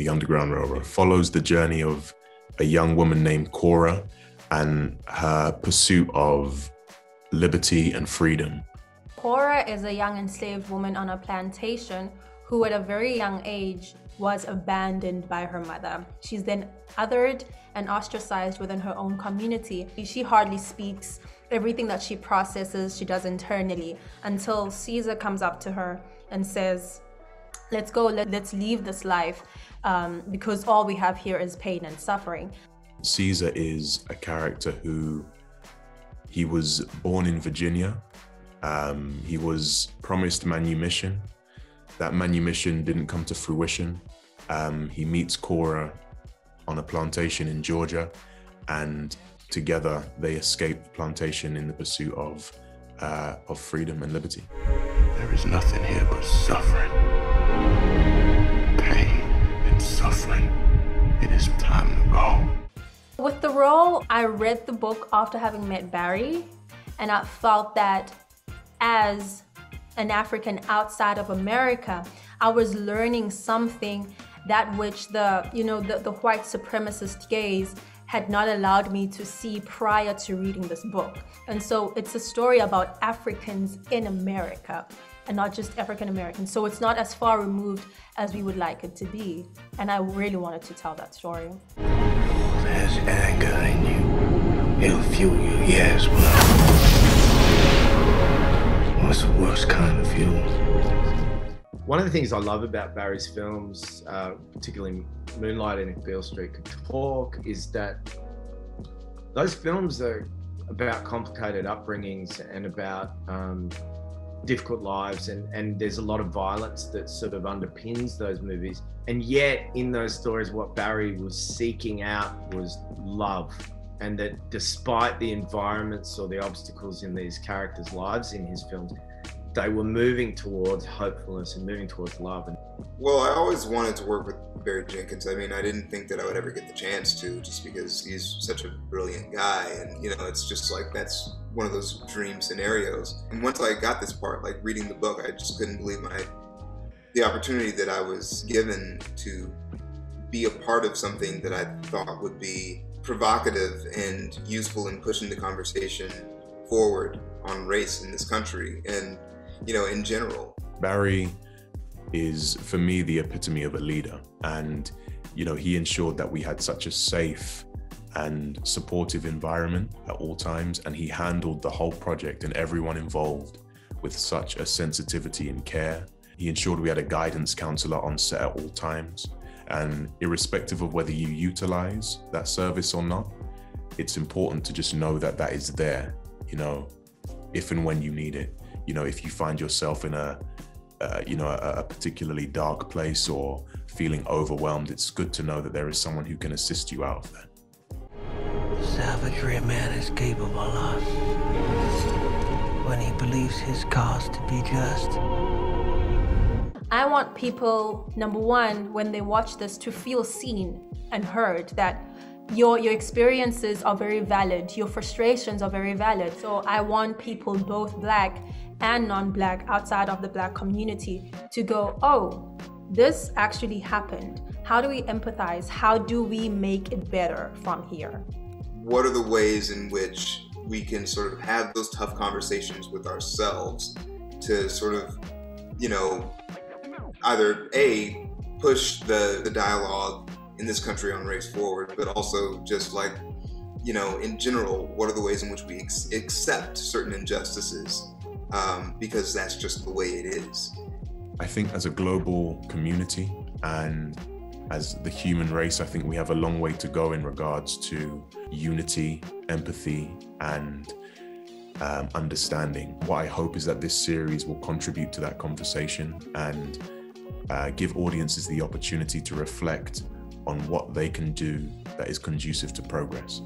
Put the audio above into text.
The Underground Railroad follows the journey of a young woman named Cora and her pursuit of liberty and freedom. Cora is a young enslaved woman on a plantation who, at a very young age, was abandoned by her mother. She's then othered and ostracized within her own community. She hardly speaks. Everything that she processes, she does internally until Caesar comes up to her and says, Let's go, let, us leave this life um, because all we have here is pain and suffering. Caesar is a character who he was born in Virginia. Um, he was promised manumission. That manumission didn't come to fruition. Um, he meets Cora on a plantation in Georgia, and together they escape the plantation in the pursuit of uh, of freedom and liberty. There is nothing here but suffering, pain, and suffering. It is time to go. With the role, I read the book after having met Barry, and I felt that as an African outside of America, I was learning something that which the, you know, the, the white supremacist gaze had not allowed me to see prior to reading this book. And so it's a story about Africans in America and not just African Americans. So it's not as far removed as we would like it to be. And I really wanted to tell that story. There's anger in you. It'll fuel you, yes, but what's the worst kind of fuel? One of the things I love about Barry's films, uh, particularly Moonlight and If Beale Street Could Talk, is that those films are about complicated upbringings and about um, difficult lives, and, and there's a lot of violence that sort of underpins those movies. And yet, in those stories, what Barry was seeking out was love. And that despite the environments or the obstacles in these characters' lives in his films, they were moving towards hopefulness and moving towards love. And well, I always wanted to work with Barry Jenkins. I mean, I didn't think that I would ever get the chance to, just because he's such a brilliant guy, and you know, it's just like that's one of those dream scenarios. And once I got this part, like reading the book, I just couldn't believe my the opportunity that I was given to be a part of something that I thought would be provocative and useful in pushing the conversation forward on race in this country. And you know, in general. Barry is, for me, the epitome of a leader. And, you know, he ensured that we had such a safe and supportive environment at all times. And he handled the whole project and everyone involved with such a sensitivity and care. He ensured we had a guidance counselor on set at all times. And irrespective of whether you utilize that service or not, it's important to just know that that is there, you know, if and when you need it you know, if you find yourself in a, uh, you know, a, a, particularly dark place or feeling overwhelmed, it's good to know that there is someone who can assist you out of that. Savagery a man is capable of when he believes his cause to be just. I want people, number one, when they watch this, to feel seen and heard that your your experiences are very valid. Your frustrations are very valid. So i want people both black and non-black outside of the black community to go oh this actually happened. How do we empathize? How do we make it better from here? What are the ways in which we can sort of have those tough conversations with ourselves to sort of you know either a push the the dialogue in this country on race forward, but also just like, you know, in general, what are the ways in which we ex- accept certain injustices um, because that's just the way it is. I think as a global community and as the human race, I think we have a long way to go in regards to unity, empathy, and um, understanding. What I hope is that this series will contribute to that conversation and uh, give audiences the opportunity to reflect on what they can do that is conducive to progress.